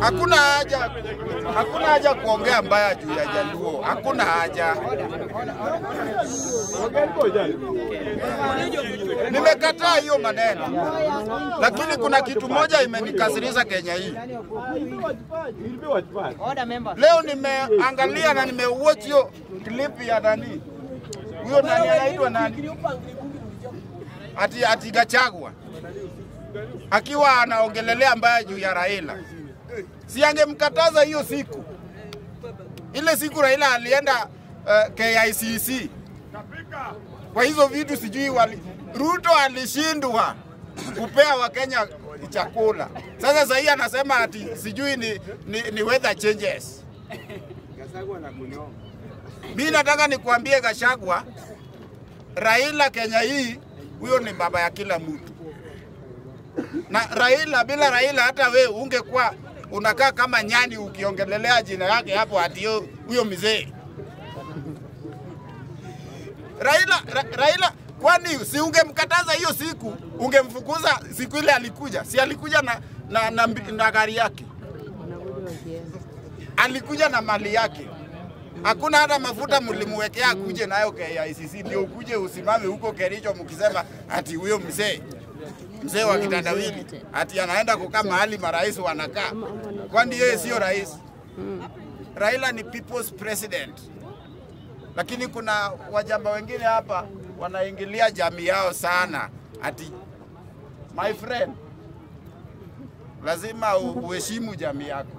Hakuna haja, hakuna haja kuongea mbaya juu ya Jaluo, hakuna haja. Nimekataa hiyo maneno, lakini kuna kitu moja imenikasiriza Kenya hii. Leo nimeangalia na nimewatch hiyo clip ya nani, huyo nani anaitwa nani, ati, ati Gachagua. Akiwa anaongelelea mbaya juu ya Raila, si angemkataza hiyo siku. Ile siku Raila alienda uh, KICC kwa hizo vitu sijui wali, Ruto alishindwa kupea Wakenya chakula. Sasa sahii anasema ati sijui ni, ni, ni weather changes. Mi nataka nikuambie Gashagwa, Raila Kenya hii, huyo ni baba ya kila mtu na Raila, bila Raila hata we ungekuwa unakaa kama nyani ukiongelelea jina yake hapo ati huyo mzee Raila, Ra, Raila kwani si ungemkataza hiyo siku, ungemfukuza siku ile alikuja, si alikuja na, na, na, na gari yake, alikuja na mali yake. Hakuna hata mafuta mlimwekea kuje nayo KICC, ndio ukuje usimame huko Kericho mkisema ati huyo mzee mzee wa kitandawili ati anaenda kukaa mahali marais wanakaa. Kwani yeye sio rais? Raila ni people's president, lakini kuna wajamba wengine hapa wanaingilia jamii yao sana, ati my friend, lazima uheshimu jamii yako.